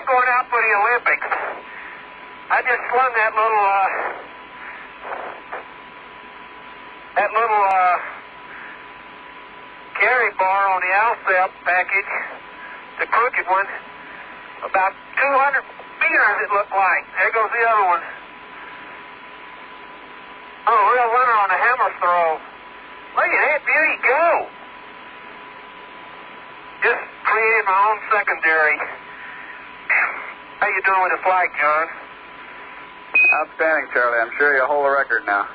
I'm going out for the Olympics. I just slung that little, uh, that little, uh, carry bar on the ALSEP package, the crooked one, about 200 meters it looked like. There goes the other one. Oh, real winner on a hammer throw. Look at that beauty go. Just created my own secondary. You doing with the flag, John? Outstanding, Charlie. I'm sure you'll hold the record now.